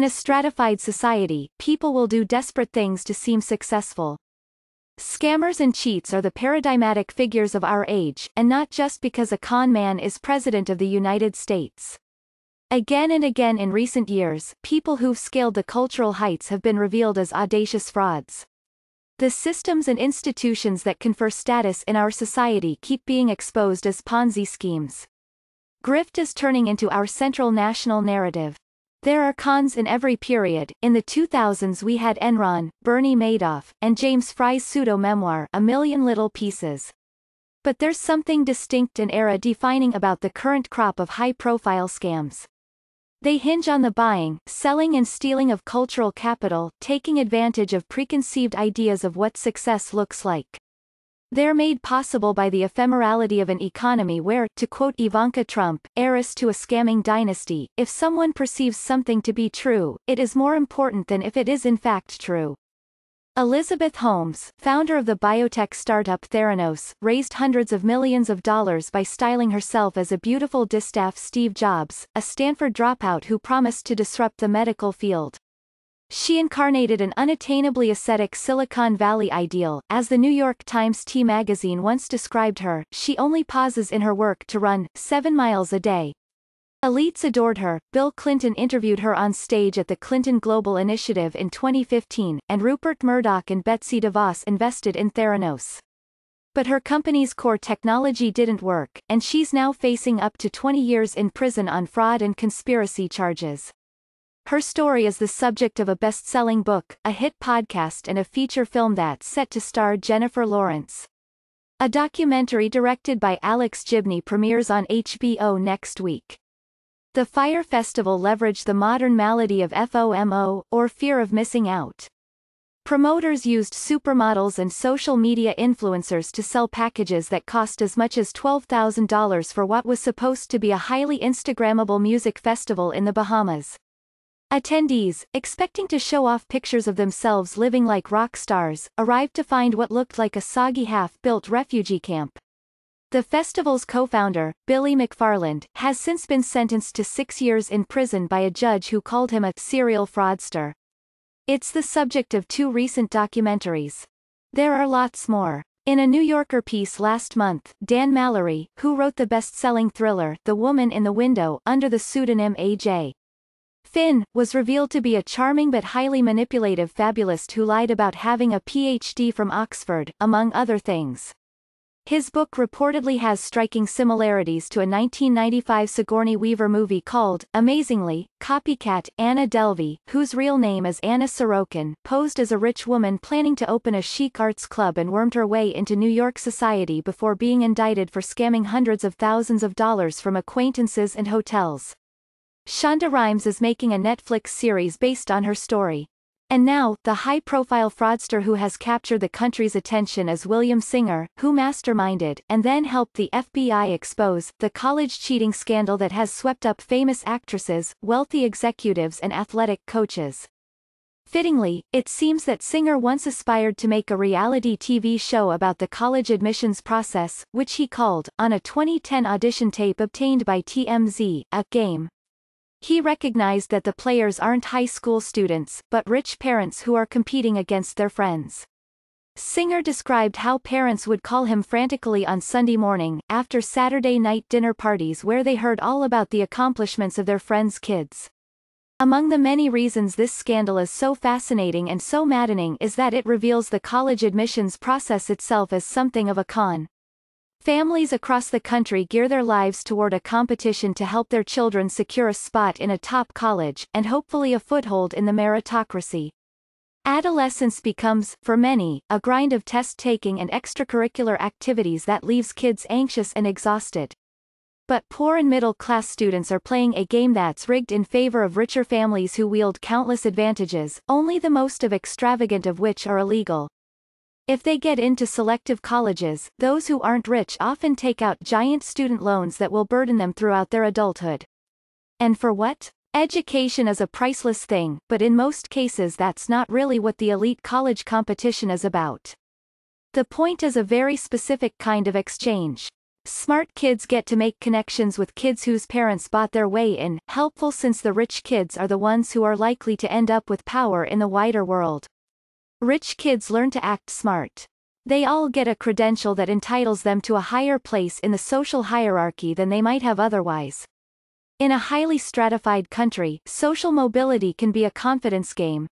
In a stratified society, people will do desperate things to seem successful. Scammers and cheats are the paradigmatic figures of our age, and not just because a con man is president of the United States. Again and again in recent years, people who've scaled the cultural heights have been revealed as audacious frauds. The systems and institutions that confer status in our society keep being exposed as Ponzi schemes. Grift is turning into our central national narrative. There are cons in every period. In the 2000s we had Enron, Bernie Madoff, and James Frey's pseudo-memoir A Million Little Pieces. But there's something distinct and era-defining about the current crop of high-profile scams. They hinge on the buying, selling and stealing of cultural capital, taking advantage of preconceived ideas of what success looks like. They're made possible by the ephemerality of an economy where, to quote Ivanka Trump, heiress to a scamming dynasty, if someone perceives something to be true, it is more important than if it is in fact true. Elizabeth Holmes, founder of the biotech startup Theranos, raised hundreds of millions of dollars by styling herself as a beautiful distaff Steve Jobs, a Stanford dropout who promised to disrupt the medical field. She incarnated an unattainably ascetic Silicon Valley ideal, as the New York Times T magazine once described her, she only pauses in her work to run, seven miles a day, Elites adored her, Bill Clinton interviewed her on stage at the Clinton Global Initiative in 2015, and Rupert Murdoch and Betsy DeVos invested in Theranos. But her company's core technology didn't work, and she's now facing up to 20 years in prison on fraud and conspiracy charges. Her story is the subject of a best-selling book, a hit podcast and a feature film that's set to star Jennifer Lawrence. A documentary directed by Alex Gibney premieres on HBO next week. The Fyre Festival leveraged the modern malady of FOMO, or fear of missing out. Promoters used supermodels and social media influencers to sell packages that cost as much as $12,000 for what was supposed to be a highly Instagrammable music festival in the Bahamas. Attendees, expecting to show off pictures of themselves living like rock stars, arrived to find what looked like a soggy half-built refugee camp. The festival's co-founder, Billy McFarland, has since been sentenced to six years in prison by a judge who called him a serial fraudster. It's the subject of two recent documentaries. There are lots more. In a New Yorker piece last month, Dan Mallory, who wrote the best-selling thriller The Woman in the Window under the pseudonym A.J. Finn, was revealed to be a charming but highly manipulative fabulist who lied about having a PhD from Oxford, among other things. His book reportedly has striking similarities to a 1995 Sigourney Weaver movie called, amazingly, Copycat. Anna Delvey, whose real name is Anna Sorokin, posed as a rich woman planning to open a chic arts club and wormed her way into New York society before being indicted for scamming hundreds of thousands of dollars from acquaintances and hotels. Shonda Rhimes is making a Netflix series based on her story. And now, the high-profile fraudster who has captured the country's attention is William Singer, who masterminded, and then helped the FBI expose, the college cheating scandal that has swept up famous actresses, wealthy executives and athletic coaches. Fittingly, it seems that Singer once aspired to make a reality TV show about the college admissions process, which he called, on a 2010 audition tape obtained by TMZ, a game. He recognized that the players aren't high school students, but rich parents who are competing against their friends. Singer described how parents would call him frantically on Sunday morning, after Saturday night dinner parties where they heard all about the accomplishments of their friends' kids. Among the many reasons this scandal is so fascinating and so maddening is that it reveals the college admissions process itself as something of a con. Families across the country gear their lives toward a competition to help their children secure a spot in a top college, and hopefully a foothold in the meritocracy. Adolescence becomes, for many, a grind of test-taking and extracurricular activities that leaves kids anxious and exhausted. But poor and middle-class students are playing a game that's rigged in favor of richer families who wield countless advantages, only the most of extravagant of which are illegal. If they get into selective colleges, those who aren't rich often take out giant student loans that will burden them throughout their adulthood. And for what? Education is a priceless thing, but in most cases that's not really what the elite college competition is about. The point is a very specific kind of exchange. Smart kids get to make connections with kids whose parents bought their way in, helpful since the rich kids are the ones who are likely to end up with power in the wider world. Rich kids learn to act smart. They all get a credential that entitles them to a higher place in the social hierarchy than they might have otherwise. In a highly stratified country, social mobility can be a confidence game,